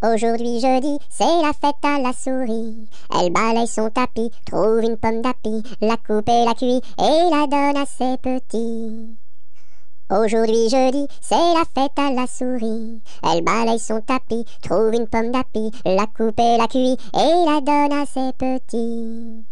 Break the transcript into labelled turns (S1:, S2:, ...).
S1: Aujourd'hui jeudi, c'est la fête à la souris. Elle balaye son tapis, trouve une pomme d'api, la coupe et la cuit et la donne à ses petits. Aujourd'hui jeudi, c'est la fête à la souris. Elle balaye son tapis, trouve une pomme d'api, la coupe et la cuit et la donne à ses petits.